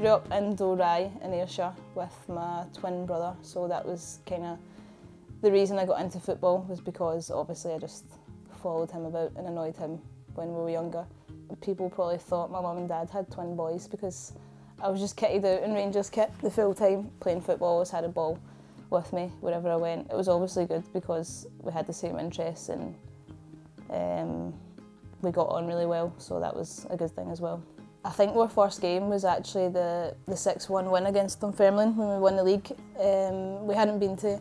grew up in Dalry in Ayrshire with my twin brother, so that was kind of the reason I got into football was because obviously I just followed him about and annoyed him when we were younger. People probably thought my mum and dad had twin boys because I was just kitted out in Rangers kit the full time playing football. Always had a ball with me wherever I went. It was obviously good because we had the same interests and um, we got on really well, so that was a good thing as well. I think our first game was actually the, the 6-1 win against Dunfermline when we won the league. Um, we hadn't been to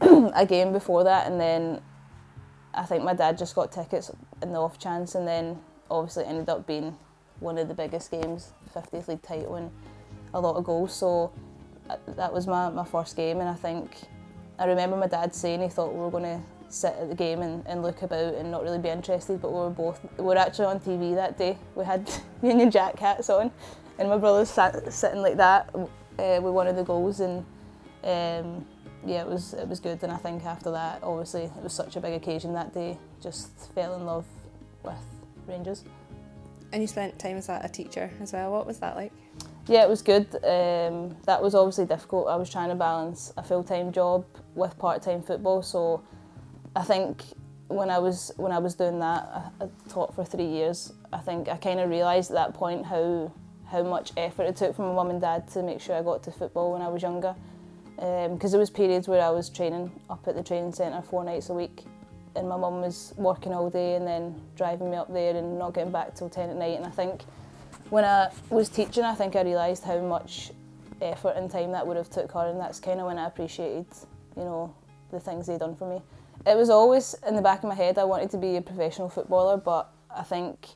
a game before that and then I think my dad just got tickets in the off chance and then obviously it ended up being one of the biggest games, 50th league title and a lot of goals. So uh, that was my, my first game and I think I remember my dad saying he thought we were going to sit at the game and, and look about and not really be interested but we were both we were actually on TV that day we had Union Jack hats on and my brother sat sitting like that uh, with one of the goals and um, yeah it was it was good and I think after that obviously it was such a big occasion that day just fell in love with Rangers. And you spent time as a teacher as well what was that like? Yeah, it was good. Um, that was obviously difficult. I was trying to balance a full-time job with part-time football, so I think when I was when I was doing that, I, I taught for three years. I think I kind of realised at that point how how much effort it took from my mum and dad to make sure I got to football when I was younger. Because um, there was periods where I was training up at the training centre four nights a week, and my mum was working all day and then driving me up there and not getting back till ten at night. And I think when I was teaching, I think I realised how much effort and time that would have took her, and that's kind of when I appreciated, you know, the things they'd done for me. It was always in the back of my head I wanted to be a professional footballer, but I think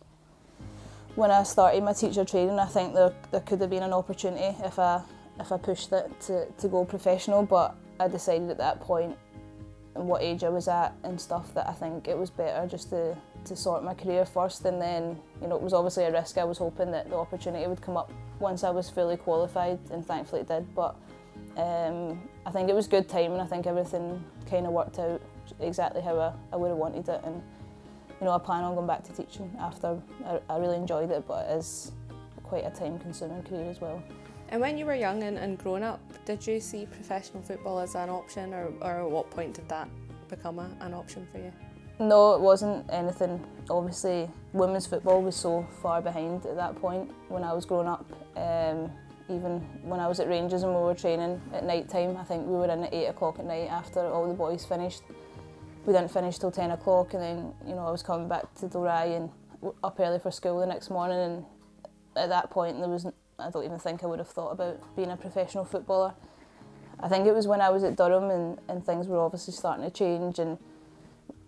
when I started my teacher training, I think there, there could have been an opportunity if I if I pushed it to, to go professional, but I decided at that point and what age I was at and stuff that I think it was better just to to sort my career first. And then you know it was obviously a risk I was hoping that the opportunity would come up once I was fully qualified and thankfully it did. But um, I think it was good timing. I think everything kind of worked out exactly how I, I would have wanted it and you know I plan on going back to teaching after I, I really enjoyed it but it is quite a time consuming career as well. And when you were young and, and growing up, did you see professional football as an option or, or at what point did that become a, an option for you? No, it wasn't anything. Obviously, women's football was so far behind at that point when I was growing up. Um, even when I was at Rangers and we were training at night time, I think we were in at 8 o'clock at night after all the boys finished. We didn't finish till 10 o'clock and then, you know, I was coming back to Dalry and up early for school the next morning and at that point there was, I don't even think I would have thought about being a professional footballer. I think it was when I was at Durham and, and things were obviously starting to change and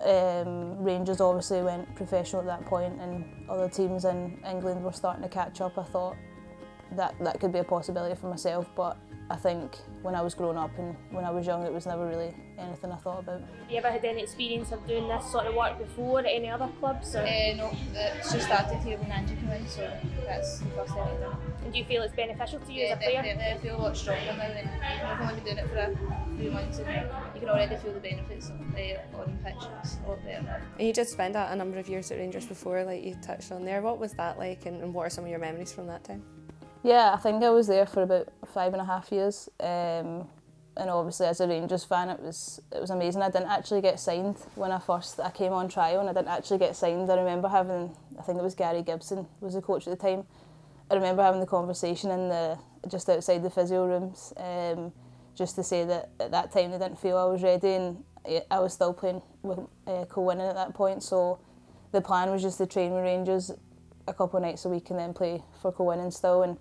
um, Rangers obviously went professional at that point and other teams in England were starting to catch up. I thought that that could be a possibility for myself but I think when I was growing up and when I was young it was never really anything I thought about. Have you ever had any experience of doing this sort of work before at any other clubs? Or? Uh, no, it's just started here when Angie came in so that's the first time I've done And do you feel it's beneficial to you yeah, as a player? definitely. I feel a lot stronger now and I've only been doing it for a few months and you can already feel the benefits of, uh, on the pitch. It's a lot better. And you did spend a, a number of years at Rangers before, like you touched on there. What was that like and, and what are some of your memories from that time? Yeah, I think I was there for about five and a half years. Um, and obviously as a Rangers fan it was it was amazing. I didn't actually get signed when I first I came on trial and I didn't actually get signed. I remember having I think it was Gary Gibson was the coach at the time. I remember having the conversation in the just outside the physio rooms um, just to say that at that time they didn't feel I was ready and I was still playing with uh, at that point so the plan was just to train with Rangers a couple of nights a week and then play for Kilwinning still and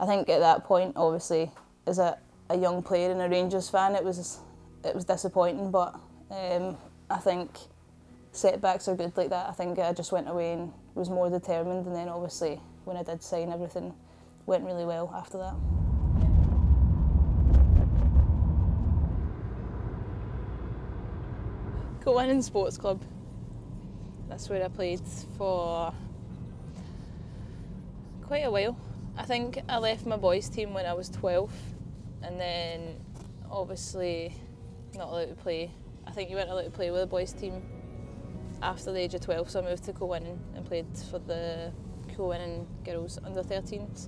I think at that point, obviously, as a, a young player and a Rangers fan, it was it was disappointing. But um, I think setbacks are good like that. I think I just went away and was more determined, and then obviously when I did sign, everything went really well after that. Kilwinning Sports Club. That's where I played for quite a while. I think I left my boys team when I was 12 and then obviously not allowed to play. I think you weren't allowed to play with the boys team after the age of 12 so I moved to Kilwinning and played for the Kilwinning girls under 13s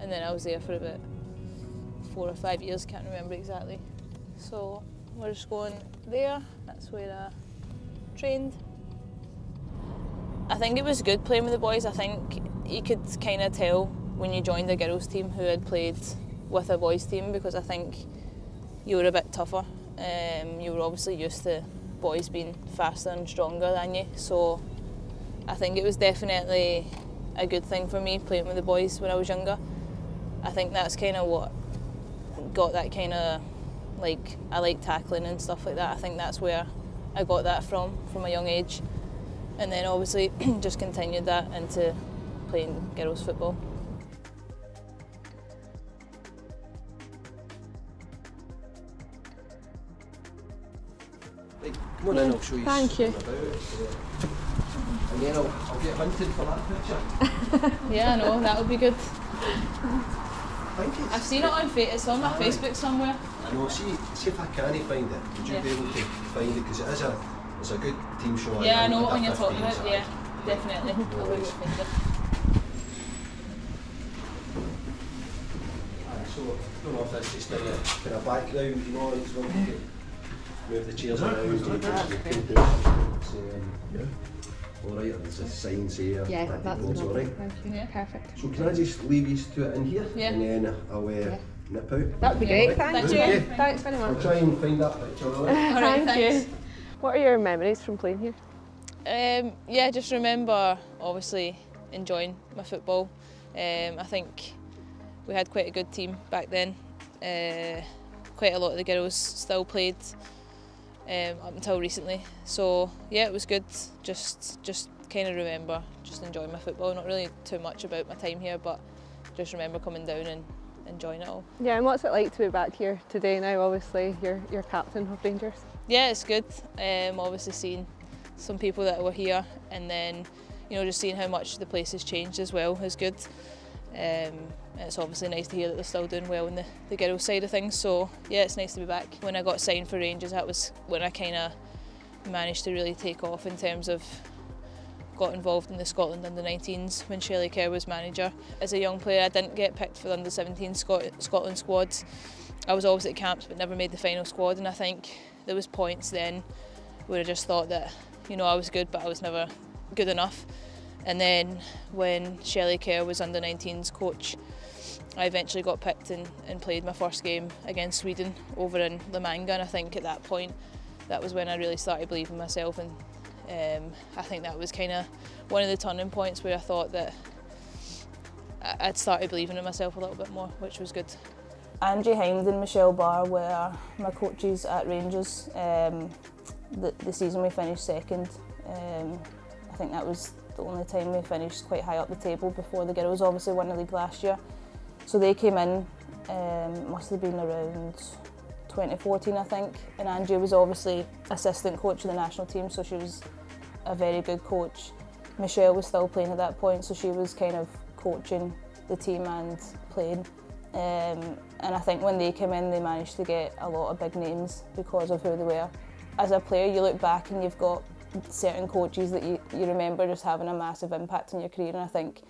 and then I was there for about four or five years, can't remember exactly. So we're just going there, that's where I trained. I think it was good playing with the boys. I think you could kind of tell when you joined the girls team who had played with a boys team because I think you were a bit tougher. Um, you were obviously used to boys being faster and stronger than you, so I think it was definitely a good thing for me playing with the boys when I was younger. I think that's kind of what got that kind of like I like tackling and stuff like that. I think that's where I got that from from a young age, and then obviously just continued that into playing girls football. Come on I'll show you Thank you. something about it. And then I'll, I'll get hunted for that picture. Yeah, I know that would be good. I I've seen it on fa- it's on my Facebook somewhere. I know, see, see if I can find it. Would you Yeah. be able to find it? Because it is a, it's a good team show. Yeah, I think, know what you're talking about. Yeah, definitely. I'll able to find it. So, I don't know if that's just a kind of background, you know, it's when you can move the chairs around. you can- you can do it. It's, um, All right, there's a sign here. Yeah, that that's goes, all right. Thank you. Yeah. Perfect. So can I just leave you to it in here? Yeah. And then I'll uh, nip out. That would be Yeah. great. Thank Thank you. you. Thanks very much. I'll much. try and find that picture, all right? All right, Thank you. What are your memories from playing here? Um, yeah, just remember obviously enjoying my football. Um, I think we had quite a good team back then. Uh, quite a lot of the girls still played um, up until recently. So yeah, it was good. Just just kind of remember just enjoying my football. Not really too much about my time here, but just remember coming down and enjoying it all. Yeah, and what's it like to be back here today now? Obviously, you're, you're captain of Rangers. Yeah, it's good. Um, obviously seeing some people that were here and then, you know, just seeing how much the place has changed as well is good. Um, it's obviously nice to hear that they're still doing well in the, the girls' side of things. So yeah, it's nice to be back. When I got signed for Rangers, that was when I kind of managed to really take off in terms of got involved in the Scotland under-19s when Shirley Kerr was manager. As a young player, I didn't get picked for the under-17 Scot Scotland squads I was always at camps but never made the final squad and I think there was points then where I just thought that, you know, I was good but I was never good enough. And then when Shelley Kerr was under 19s coach, I eventually got picked and, and played my first game against Sweden over in La Manga, and I think at that point that was when I really started believing in myself and um, I think that was kind of one of the turning points where I thought that I'd started believing in myself a little bit more, which was good. Angie Hind and Michelle Barr were my coaches at Rangers. Um, the, the season we finished second. Um, I think that was the only time we finished quite high up the table before the girls obviously won the league last year. So they came in, um, must have been around 2014 I think, and Angie was obviously assistant coach of the national team, so she was a very good coach. Michelle was still playing at that point, so she was kind of coaching the team and playing. Um, and I think when they came in, they managed to get a lot of big names because of who they were. As a player, you look back and you've got certain coaches that you, you remember just having a massive impact on your career, and I think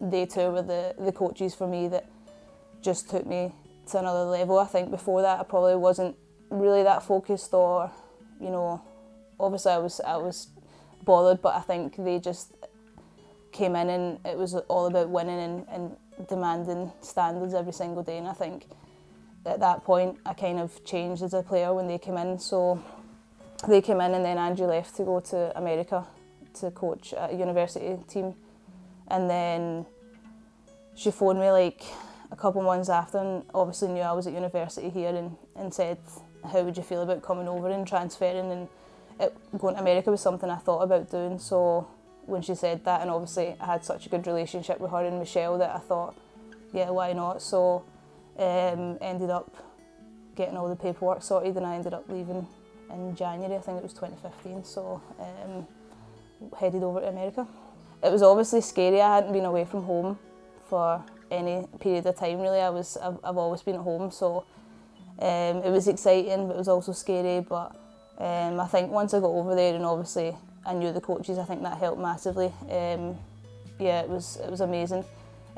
they two were the, the coaches for me that just took me to another level. I think before that, I probably wasn't really that focused, or you know, obviously I was I was bothered, but I think they just came in and it was all about winning and, and demanding standards every single day. And I think at that point, I kind of changed as a player when they came in. So they came in, and then Angie left to go to America to coach a university team, and then she phoned me like a couple months after and obviously knew I was at university here and, and said how would you feel about coming over and transferring and it, going to America was something I thought about doing? So when she said that and obviously I had such a good relationship with her and Michelle that I thought yeah why not? So um, ended up getting all the paperwork sorted and I ended up leaving in January I think it was 2015 so um, headed over to America. It was obviously scary I hadn't been away from home for any period of time really. I was I've, I've always been at home so um, it was exciting but it was also scary but um, I think once I got over there and obviously I knew the coaches I think that helped massively. Um, yeah it was it was amazing.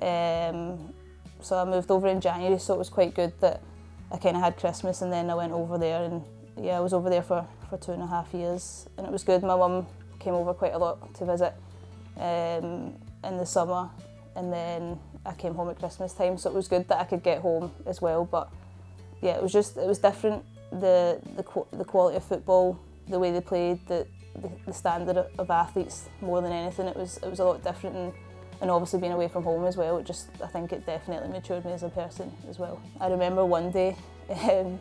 Um, so I moved over in January, so it was quite good that I kind of had Christmas and then I went over there and yeah, I was over there for, for two and a half years and it was good. My mum came over quite a lot to visit um, in the summer and then I came home at Christmas time, so it was good that I could get home as well. But yeah, it was just it was different. The the the quality of football, the way they played, the the, the standard of athletes more than anything. It was it was a lot different and. And obviously being away from home as well, it just I think it definitely matured me as a person as well. I remember one day um,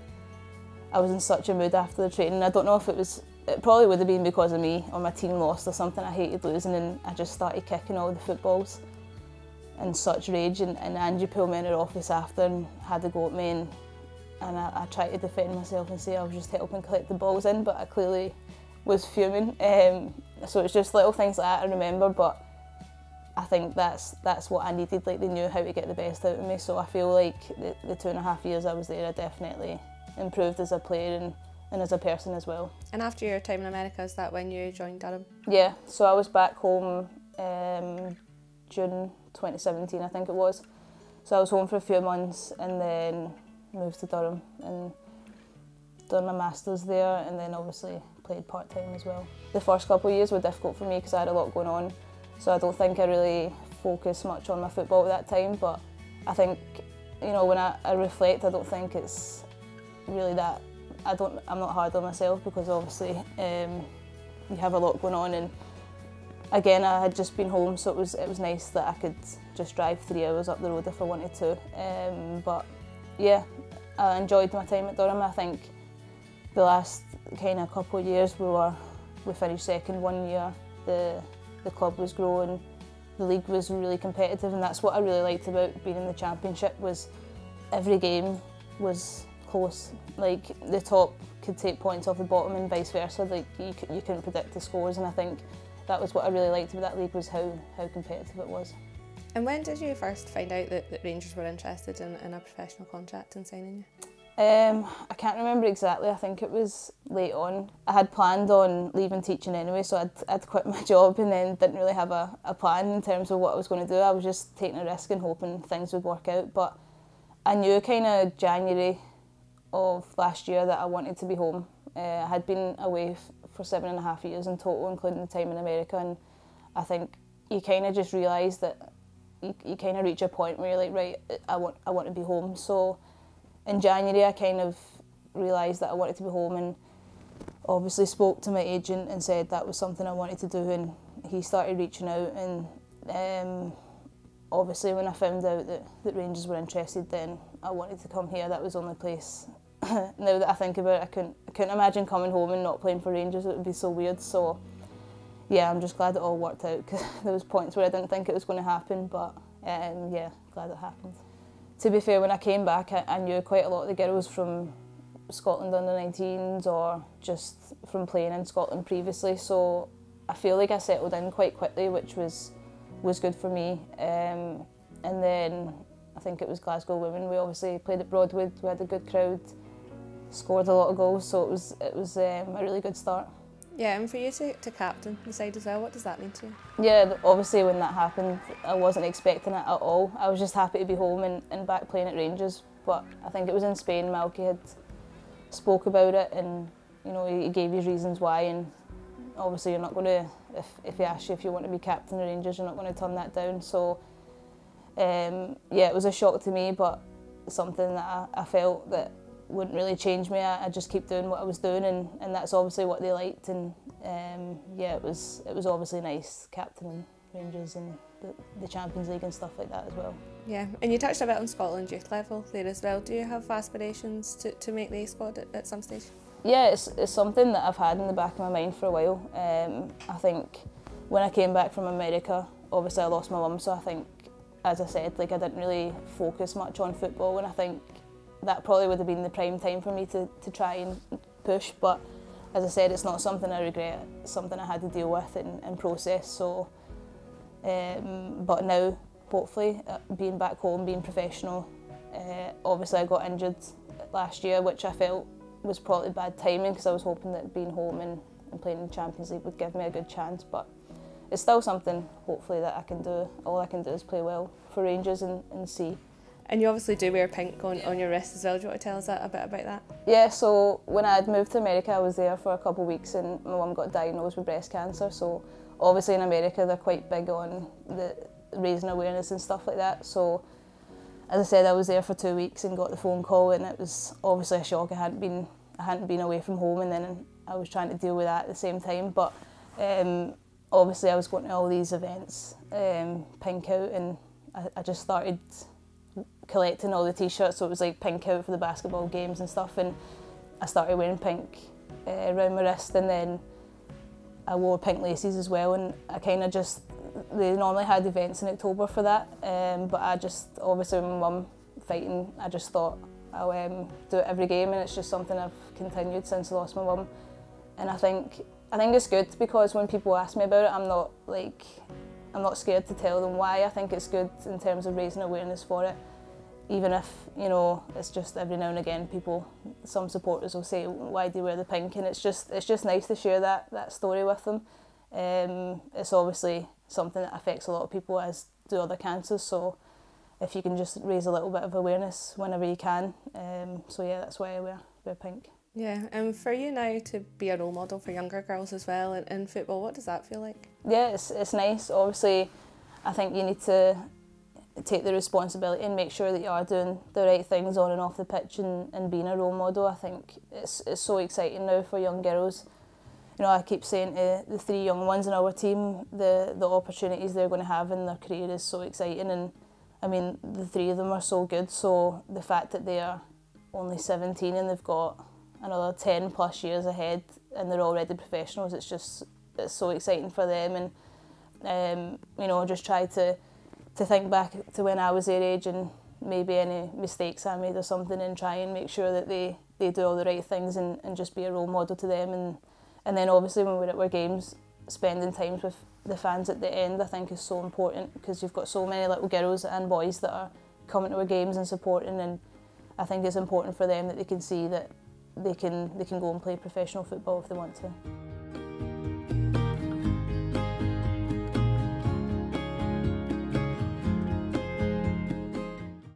I was in such a mood after the training. I don't know if it was it probably would have been because of me or my team lost or something. I hated losing and I just started kicking all the footballs in such rage and, and Angie pulled me in her office after and had a go at me and, and I, I tried to defend myself and say I was just helping collect the balls in but I clearly was fuming um, so it's just little things like that I remember but I think that's that's what I needed like they knew how to get the best out of me so I feel like the, the two and a half years I was there I definitely improved as a player and, and as a person as well. And after your time in America is that when you joined Durham? Yeah so I was back home um, June 2017, I think it was. So I was home for a few months and then moved to Durham and done my masters there and then obviously played part time as well. The first couple of years were difficult for me because I had a lot going on, so I don't think I really focused much on my football at that time. But I think, you know, when I, I reflect, I don't think it's really that. I don't. I'm not hard on myself because obviously um, you have a lot going on and again, I had just been home, so it was it was nice that I could just drive three hours up the road if I wanted to. Um, but yeah, I enjoyed my time at Durham. I think the last kind of couple of years we were we finished second one year. The the club was growing, the league was really competitive, and that's what I really liked about being in the championship was every game was close. Like the top could take points off the bottom and vice versa. Like you, you couldn't predict the scores, and I think that was what I really liked about that league was how, how competitive it was. And when did you first find out that, that Rangers were interested in, in a professional contract and signing you? Um, I can't remember exactly. I think it was late on. I had planned on leaving teaching anyway, so I'd, I'd quit my job and then didn't really have a, a plan in terms of what I was going to do. I was just taking a risk and hoping things would work out. But I knew kind of January of last year that I wanted to be home. Uh, I had been away for seven and a half years in total, including the time in America. And I think you kind of just realise that you, you kind of reach a point where you're like, right, I want, I want to be home. So in January, I kind of realised that I wanted to be home and obviously spoke to my agent and said that was something I wanted to do. And he started reaching out. And um, obviously, when I found out that, that Rangers were interested, then I wanted to come here. That was the only place now that I think about it, I couldn't, I couldn't imagine coming home and not playing for Rangers. It would be so weird. So, yeah, I'm just glad it all worked out because there was points where I didn't think it was going to happen, but um, yeah, glad it happened. To be fair, when I came back, I, I knew quite a lot of the girls from Scotland under 19s or just from playing in Scotland previously. So I feel like I settled in quite quickly, which was was good for me. Um, and then I think it was Glasgow Women. We obviously played at Broadwood. We had a good crowd scored a lot of goals, so it was it was um, a really good start. Yeah, and for you to, to captain the side as well, what does that mean to you? Yeah, obviously when that happened, I wasn't expecting it at all. I was just happy to be home and, and back playing at Rangers. But I think it was in Spain, Malky had spoke about it and you know he gave his reasons why and obviously you're not going to, if, if he asks you if you want to be captain of Rangers, you're not going to turn that down. So um, yeah, it was a shock to me, but something that I, I felt that wouldn't really change me. I, I just keep doing what I was doing, and, and that's obviously what they liked. And um, yeah, it was it was obviously nice captaining Rangers and the, the Champions League and stuff like that as well. Yeah, and you touched a bit on Scotland youth level there as well. Do you have aspirations to, to make the A squad at, at some stage? Yeah, it's, it's something that I've had in the back of my mind for a while. Um, I think when I came back from America, obviously I lost my mum, so I think, as I said, like I didn't really focus much on football, and I think that probably would have been the prime time for me to, to try and push. But as I said, it's not something I regret. It's something I had to deal with and, and process. So, um, but now, hopefully, uh, being back home, being professional. Uh, obviously, I got injured last year, which I felt was probably bad timing because I was hoping that being home and, and playing in the Champions League would give me a good chance. But it's still something, hopefully, that I can do. All I can do is play well for Rangers and, and see And you obviously do wear pink on, on your wrist as well. Do you want to tell us a bit about that? Yeah, so when I had moved to America, I was there for a couple of weeks and my mum got diagnosed with breast cancer. So obviously in America, they're quite big on the raising awareness and stuff like that. So as I said, I was there for two weeks and got the phone call, and it was obviously a shock. I hadn't been I hadn't been away from home, and then I was trying to deal with that at the same time. But um, obviously, I was going to all these events, um, Pink Out, and I, I just started collecting all the t-shirts so it was like pink out for the basketball games and stuff and I started wearing pink uh, around my wrist and then I wore pink laces as well and I kind of just they normally had events in October for that um, but I just obviously with my mum fighting I just thought I'll um, do it every game and it's just something I've continued since I lost my mum and I think I think it's good because when people ask me about it I'm not like I'm not scared to tell them why I think it's good in terms of raising awareness for it. Even if, you know, it's just every now and again people, some supporters will say, why do you wear the pink? And it's just, it's just nice to share that, that story with them. Um, it's obviously something that affects a lot of people as do other cancers. So if you can just raise a little bit of awareness whenever you can. Um, so yeah, that's why I wear, wear pink. Yeah, and for you now to be a role model for younger girls as well in, in football, what does that feel like? Yeah, it's, it's nice. Obviously, I think you need to take the responsibility and make sure that you are doing the right things on and off the pitch and, and being a role model. I think it's, it's so exciting now for young girls. You know, I keep saying to the three young ones in our team, the, the opportunities they're going to have in their career is so exciting. And I mean, the three of them are so good. So the fact that they are only 17 and they've got another 10 plus years ahead and they're already professionals. It's just it's so exciting for them and um, you know just try to to think back to when I was their age and maybe any mistakes I made or something and try and make sure that they, they do all the right things and, and just be a role model to them and and then obviously when we're at our games spending times with the fans at the end I think is so important because you've got so many little girls and boys that are coming to our games and supporting and I think it's important for them that they can see that they can they can go and play professional football if they want to.